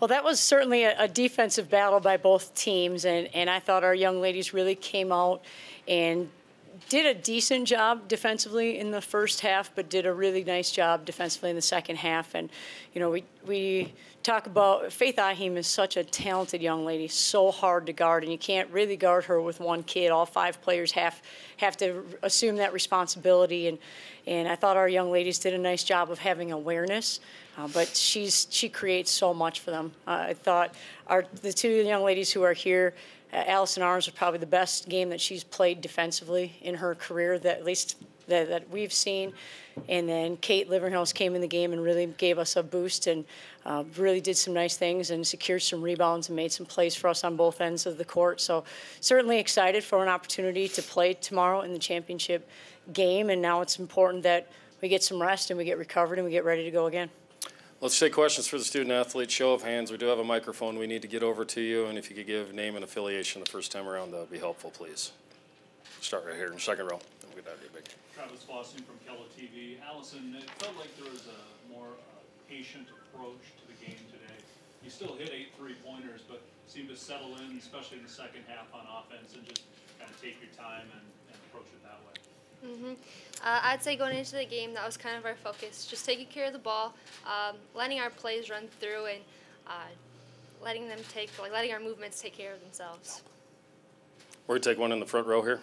Well, that was certainly a, a, defensive battle by both teams, and, and I thought our young ladies really came out and did a decent job defensively in the first half, but did a really nice job defensively in the second half. And, you know, we, we talk about Faith Ahim is such a talented young lady, so hard to guard, and you can't really guard her with one kid. All five players have have to assume that responsibility, and and I thought our young ladies did a nice job of having awareness. Uh, but she's she creates so much for them. Uh, I thought our the two young ladies who are here Allison Arens was probably the best game that she's played defensively in her career, that at least that, that we've seen. And then Kate Liverhouse came in the game and really gave us a boost and uh, really did some nice things and secured some rebounds and made some plays for us on both ends of the court. So certainly excited for an opportunity to play tomorrow in the championship game. And now it's important that we get some rest and we get recovered and we get ready to go again. Let's take questions for the student athletes. Show of hands. We do have a microphone we need to get over to you, and if you could give name and affiliation the first time around, that would be helpful, please. Start right here in the second row. We'll big. Travis Fossing from KELO TV. Allison, it felt like there was a more uh, patient approach to the game today. You still hit eight three-pointers, but seemed to settle in, especially in the second half on offense, and just kind of take your time and, and approach it that way. Mm-hmm. Uh, I'd say going into the game, that was kind of our focus, just taking care of the ball, um, letting our plays run through, and uh, letting them take, like letting our movements take care of themselves. We're gonna take one in the front row here.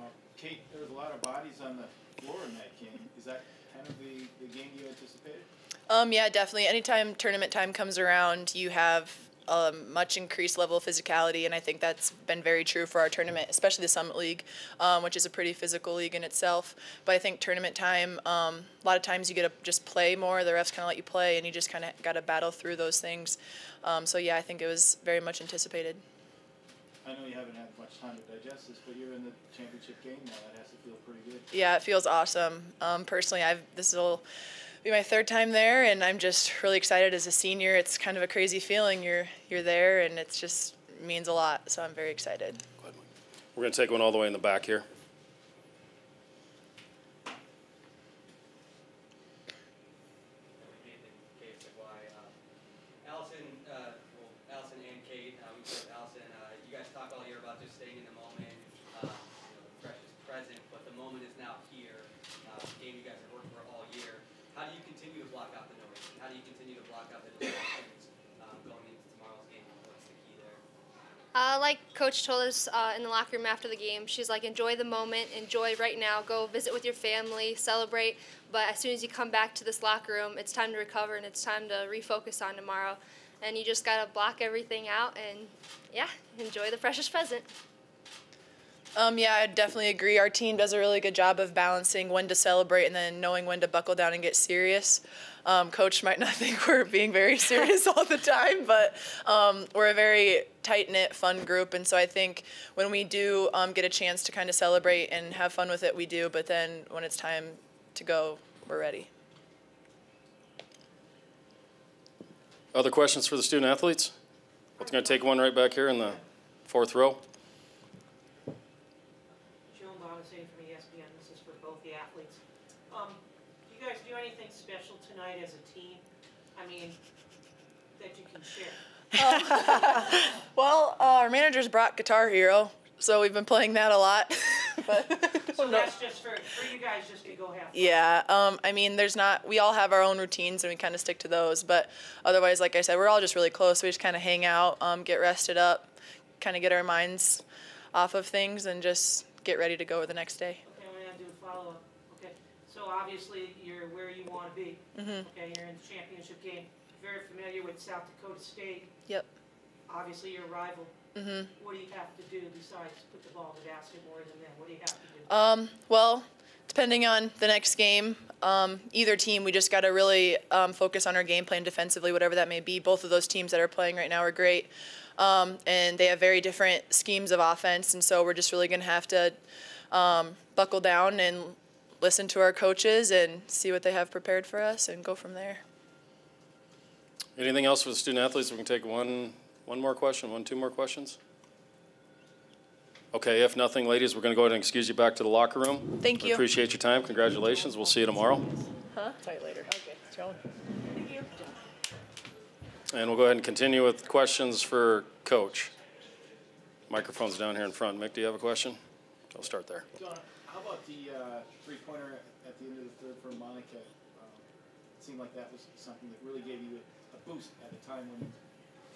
Uh, Kate, there was a lot of bodies on the floor in that game. Is that kind of the, the game you anticipated? Um, yeah, definitely. Anytime tournament time comes around, you have a much increased level of physicality, and I think that's been very true for our tournament, especially the Summit League, um, which is a pretty physical league in itself. But I think tournament time, um, a lot of times you get to just play more. The refs kind of let you play, and you just kind of got to battle through those things. Um, so yeah, I think it was very much anticipated. I know you haven't had much time to digest this, but you're in the championship game now. That has to feel pretty good. Yeah, it feels awesome. Um, personally, I've this will be my third time there, and I'm just really excited as a senior. It's kind of a crazy feeling. You're you're there, and it just means a lot. So I'm very excited. We're going to take one all the way in the back here. Uh, like Coach told us uh, in the locker room after the game, she's like, enjoy the moment, enjoy right now, go visit with your family, celebrate. But as soon as you come back to this locker room, it's time to recover and it's time to refocus on tomorrow. And you just got to block everything out and, yeah, enjoy the precious present. Um, yeah, I definitely agree. Our team does a really good job of balancing when to celebrate and then knowing when to buckle down and get serious. Um, Coach might not think we're being very serious all the time, but um, we're a very tight knit, fun group, and so I think when we do um, get a chance to kind of celebrate and have fun with it, we do. But then when it's time to go, we're ready. Other questions for the student athletes? We're going to take one right back here in the fourth row. Tonight as a team? I mean, that you can share? well, uh, our managers brought Guitar Hero, so we've been playing that a lot. but so that's just for, for you guys just to go have fun. Yeah, um, I mean, there's not. We all have our own routines, and we kind of stick to those. But otherwise, like I said, we're all just really close. We just kind of hang out, um, get rested up, kind of get our minds off of things, and just get ready to go the next day. Okay, I'm gonna do a follow up. So obviously you're where you want to be. Mm-hmm. Okay, you're in the championship game. Very familiar with South Dakota State. Yep. Obviously, your rival. Mm-hmm. What do you have to do besides put the ball in the basket more than them? What do you have to do? Um, well, depending on the next game, um, either team, we just got to really um, focus on our game plan defensively, whatever that may be. Both of those teams that are playing right now are great, um, and they have very different schemes of offense, and so we're just really going to have to um, buckle down and listen to our coaches and see what they have prepared for us and go from there. Anything else for the student athletes? We can take one, one more question, one, two more questions. Okay, if nothing, ladies, we're going to go ahead and excuse you back to the locker room. Thank we you. Appreciate your time. Congratulations. We'll see you tomorrow. Huh? Tight later. Okay. Joan? And we'll go ahead and continue with questions for Coach. Microphone's down here in front. Mick, do you have a question? I'll start there. About the uh, three-pointer at the end of the third for Monica? Um, It seemed like that was something that really gave you a a boost at a time when you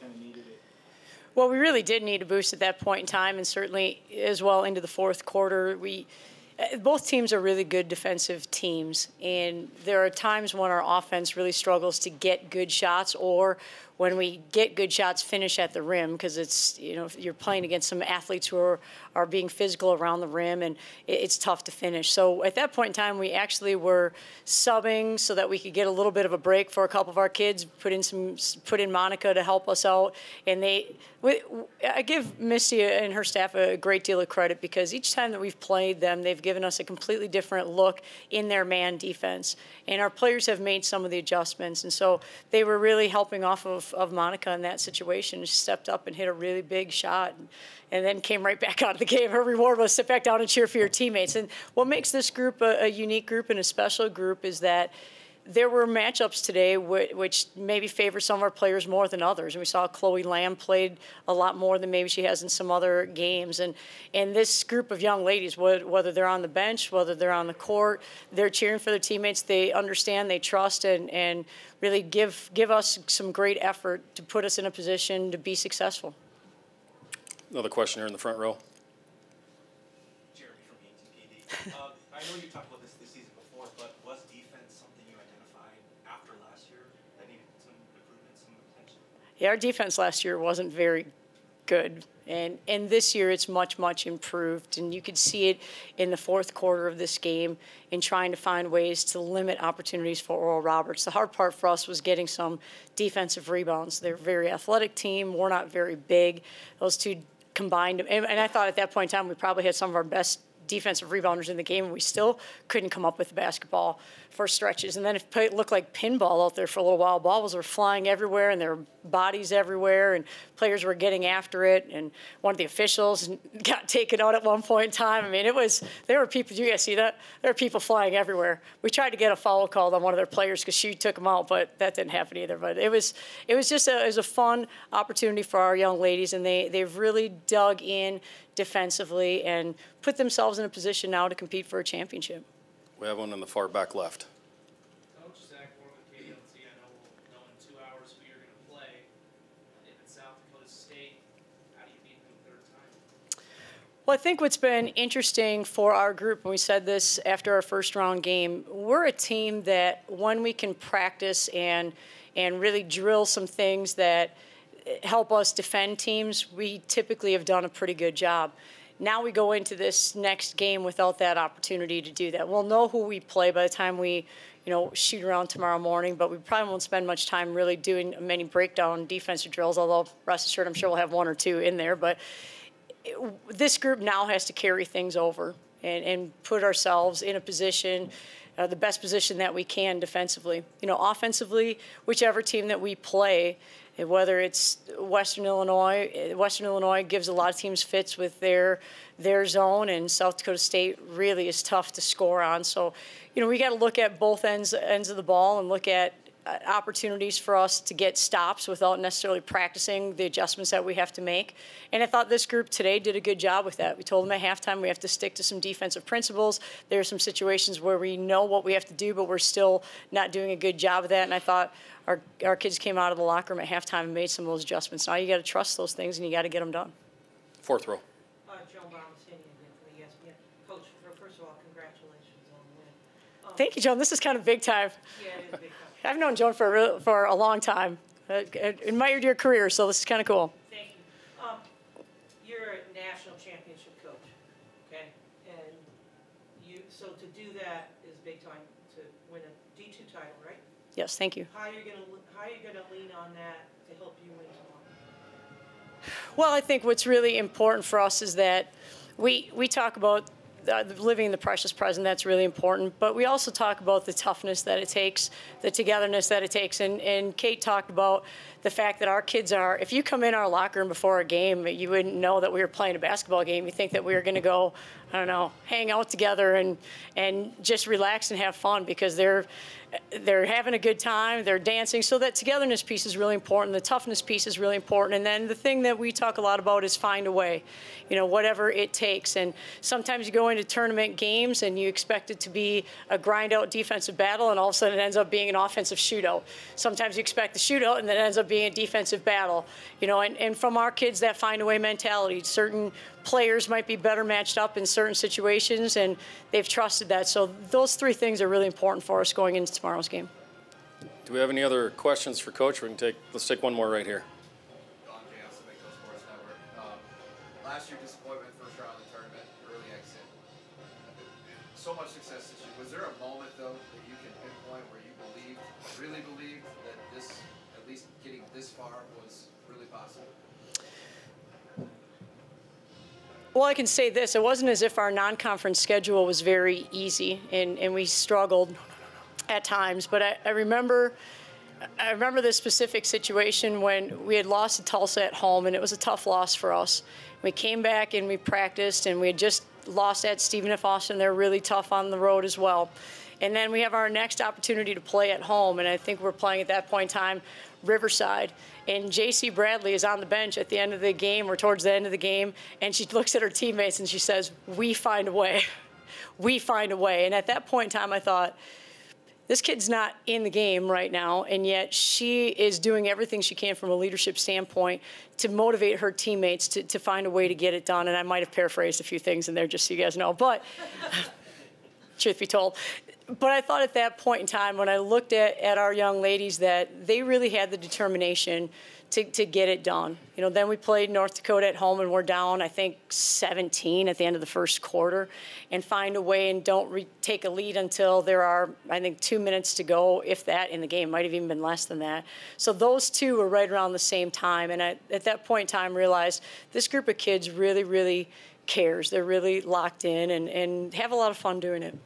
kind of needed it. Well, we really did need a boost at that point in time, and certainly as well into the fourth quarter. We uh, both teams are really good defensive teams, and there are times when our offense really struggles to get good shots, or when we get good shots, finish at the rim because it's you know you're playing against some athletes who are, are being physical around the rim, and it, it's tough to finish. So at that point in time, we actually were subbing so that we could get a little bit of a break for a couple of our kids. Put in some put in Monica to help us out, and they. We, I give Misty and her staff a great deal of credit because each time that we've played them, they've given us a completely different look in their man defense, and our players have made some of the adjustments, and so they were really helping off of, of Monica in that situation. She stepped up and hit a really big shot, and, and then came right back out of the game. Her reward was sit back down and cheer for your teammates. And what makes this group a, a unique group and a special group is that there were matchups today which, which maybe favor some of our players more than others. And we saw Chloe Lamb played a lot more than maybe she has in some other games. And and this group of young ladies, whether they're on the bench, whether they're on the court, they're cheering for their teammates. They understand, they trust, and and really give give us some great effort to put us in a position to be successful. Another question here in the front row. Jeremy from ATPD. Uh, I know you talked about this this season before, but was defense something you identified after last year that needed some improvement, some attention? Yeah, our defense last year wasn't very good. And, and this year it's much, much improved. And you could see it in the fourth quarter of this game in trying to find ways to limit opportunities for Oral Roberts. The hard part for us was getting some defensive rebounds. They're a very athletic team. We're not very big. Those two combined, and, and I thought at that point in time we probably had some of our best defensive rebounders in the game, and we still couldn't come up with the basketball for stretches. And then it looked like pinball out there for a little while. Balls were flying everywhere, and there were bodies everywhere, and players were getting after it. And one of the officials got taken out at one point in time. I mean, it was there were people. You guys see that? There were people flying everywhere. We tried to get a foul called on one of their players because she took him out, but that didn't happen either. But it was it was just a, it was a fun opportunity for our young ladies, and they they've really dug in defensively and put themselves in a position now to compete for a championship. We have one in the far back left. Coach Zach Moore with KDLT. I know we'll know in two hours who you're going to play. Uh, if it's South Dakota State, how do you beat them third time? Well, I think what's been interesting for our group, and we said this after our first round game, we're a team that when we can practice and and really drill some things that help us defend teams, we typically have done a pretty good job. Now we go into this next game without that opportunity to do that. We'll know who we play by the time we, you know, shoot around tomorrow morning, but we probably won't spend much time really doing many breakdown defensive drills, although rest assured I'm sure we'll have one or two in there. But this group now has to carry things over and, and put ourselves in a position uh, the best position that we can defensively. You know, offensively, whichever team that we play, whether it's Western Illinois, Western Illinois gives a lot of teams fits with their their zone, and South Dakota State really is tough to score on. So, you know, we got to look at both ends ends of the ball and look at opportunities for us to get stops without necessarily practicing the adjustments that we have to make. And I thought this group today did a good job with that. We told them at halftime we have to stick to some defensive principles. There are some situations where we know what we have to do, but we're still not doing a good job of that. And I thought our, our kids came out of the locker room at halftime and made some of those adjustments. Now you got to trust those things and you got to get them done. Fourth row. Uh, Joan Bonvicini again from ESPN. Coach, first of all, congratulations on the win. Um, Thank you, Joan. This is kind of big time. Yeah, it is big time. I've known Joan for a, for a long time. Uh, admired your career, so this is kind of cool. Thank you. Um, you're a national championship coach, okay? And you, so to do that is big time to win a D two title, right? Yes, thank you. How are you gonna, how are you gonna lean on that to help you win tomorrow? Well, I think what's really important for us is that we we talk about uh, living the precious present, that's really important. But we also talk about the toughness that it takes, the togetherness that it takes. And, and Kate talked about the fact that our kids are, if you come in our locker room before a game, you wouldn't know that we were playing a basketball game. You think that we were going to go, I don't know, hang out together and, and just relax and have fun because they're, they're having a good time, they're dancing. So that togetherness piece is really important. The toughness piece is really important. And then the thing that we talk a lot about is find a way, you know, whatever it takes. And sometimes you go into tournament games and you expect it to be a grind out defensive battle, and all of a sudden it ends up being an offensive shootout. Sometimes you expect the shootout, and then it ends up being a defensive battle. You know, and, and from our kids, that find a way mentality. Certain players might be better matched up in certain situations, and they've trusted that. So those three things are really important for us going into tomorrow's game. Do we have any other questions for Coach? We can take, let's take one more right here. Don Chaos, Waco Sports Network. Um, last year, So much success this year. Was there a moment, though, that you can pinpoint where you believed, really believed, that this, at least getting this far, was really possible? Well, I can say this. It wasn't as if our non conference schedule was very easy and, and we struggled at times, but I, I remember. I remember this specific situation when we had lost to Tulsa at home, and it was a tough loss for us. We came back and we practiced, and we had just lost at Stephen F. Austin. They're really tough on the road as well. And then we have our next opportunity to play at home, and I think we're playing at that point in time Riverside. And J.C. Bradley is on the bench at the end of the game or towards the end of the game, and she looks at her teammates and she says, We find a way. we find a way. And at that point in time, I thought, this kid's not in the game right now, and yet she is doing everything she can from a leadership standpoint to motivate her teammates to, to find a way to get it done. And I might have paraphrased a few things in there just so you guys know. But truth be told, but I thought at that point in time, when I looked at, at our young ladies, that they really had the determination to, to get it done. You know, then we played North Dakota at home and we're down, I think, 17 at the end of the first quarter and find a way and don't take a lead until there are, I think, two minutes to go, if that, in the game. Might have even been less than that. So those two were right around the same time. And I, at that point in time, realized this group of kids really, really cares. They're really locked in and, and have a lot of fun doing it.